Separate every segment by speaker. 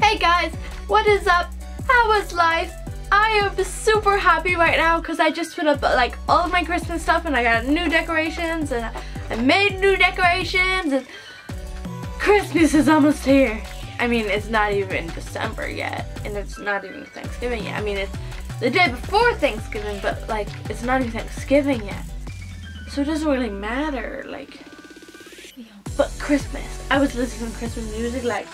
Speaker 1: Hey guys, what is up? How was life? I am super happy right now because I just put up like all of my Christmas stuff and I got new decorations and I made new decorations and Christmas is almost here. I mean, it's not even December yet and it's not even Thanksgiving yet. I mean, it's the day before Thanksgiving, but like, it's not even Thanksgiving yet. So it doesn't really matter, like, but Christmas. I was listening to Christmas music like,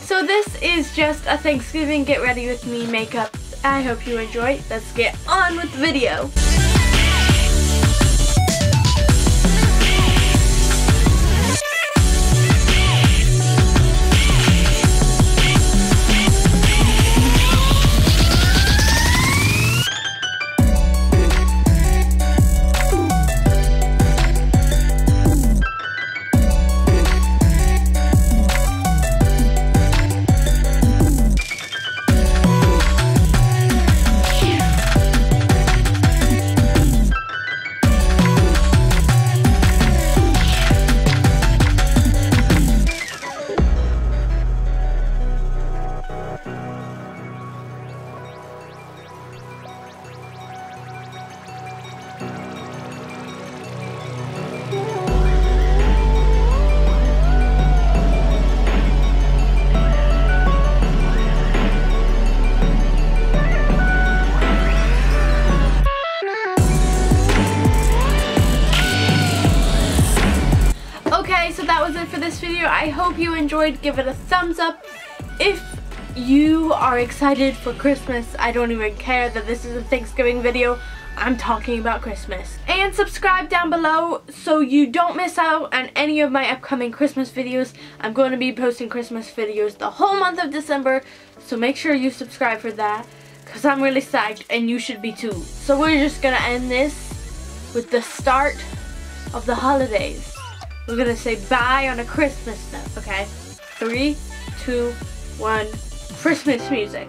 Speaker 1: So this is just a Thanksgiving get ready with me makeup. I hope you enjoy. Let's get on with the video. Was it for this video. I hope you enjoyed. Give it a thumbs up. If you are excited for Christmas, I don't even care that this is a Thanksgiving video. I'm talking about Christmas. And subscribe down below so you don't miss out on any of my upcoming Christmas videos. I'm going to be posting Christmas videos the whole month of December, so make sure you subscribe for that because I'm really psyched and you should be too. So we're just going to end this with the start of the holidays. We're gonna say bye on a Christmas note, okay? Three, two, one, Christmas music.